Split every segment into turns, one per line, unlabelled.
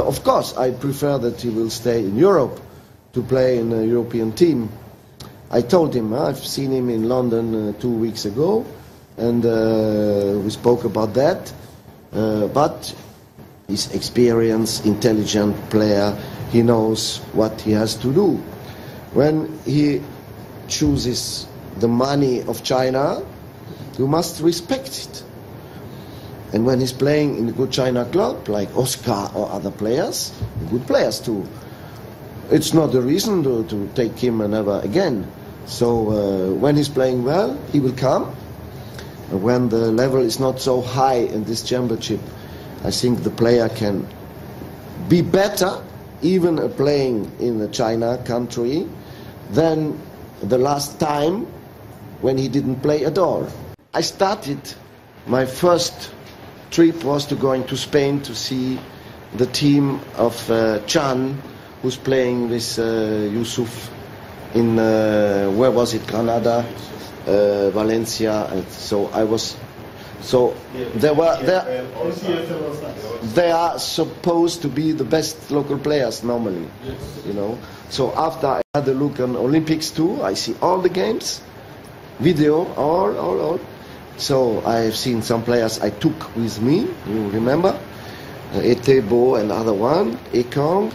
Of course, I prefer that he will stay in Europe to play in a European team. I told him, I've seen him in London uh, two weeks ago, and uh, we spoke about that. Uh, but he's experienced, intelligent player. He knows what he has to do. When he chooses the money of China, you must respect it. And when he's playing in a good China club, like Oscar or other players, good players too, it's not a reason to, to take him never again. So uh, when he's playing well, he will come. When the level is not so high in this championship, I think the player can be better, even playing in a China country, than the last time when he didn't play at all. I started my first trip was to going to Spain to see the team of uh, Chan, who's playing with uh, Yusuf in uh, where was it? Granada, uh, Valencia, and so I was. So there were there, they are supposed to be the best local players normally, you know. So after I had a look on Olympics too, I see all the games, video, all, all, all. So I have seen some players I took with me, you remember? Uh, Etebo and other one, Ekong.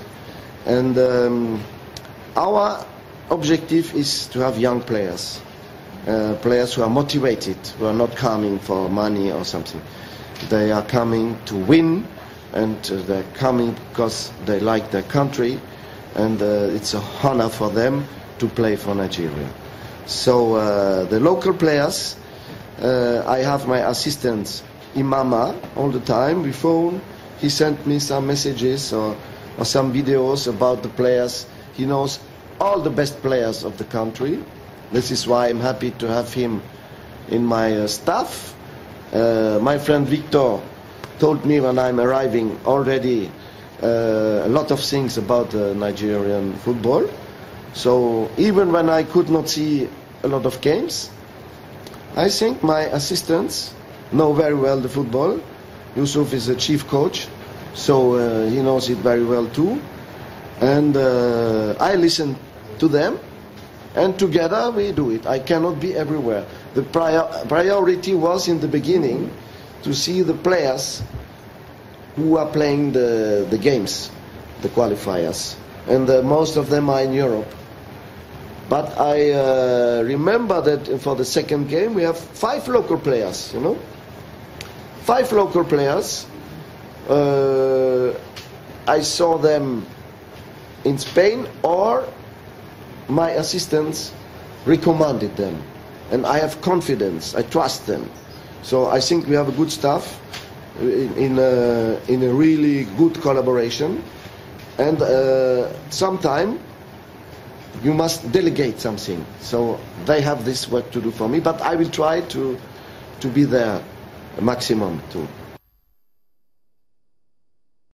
And um, our objective is to have young players, uh, players who are motivated, who are not coming for money or something. They are coming to win, and uh, they're coming because they like their country, and uh, it's a honor for them to play for Nigeria. So uh, the local players uh, I have my assistant Imama all the time. Phone. He sent me some messages or, or some videos about the players. He knows all the best players of the country. This is why I'm happy to have him in my uh, staff. Uh, my friend Victor told me when I'm arriving already uh, a lot of things about Nigerian football. So even when I could not see a lot of games, I think my assistants know very well the football. Yusuf is a chief coach, so uh, he knows it very well too. And uh, I listen to them, and together we do it. I cannot be everywhere. The prior priority was in the beginning to see the players who are playing the, the games, the qualifiers. And uh, most of them are in Europe. But I uh, remember that for the second game we have five local players, you know. Five local players. Uh, I saw them in Spain or my assistants recommended them. And I have confidence, I trust them. So I think we have a good staff in, a, in a really good collaboration. And uh, sometime you must delegate something. So they have this work to do for me, but I will try to, to be there maximum too.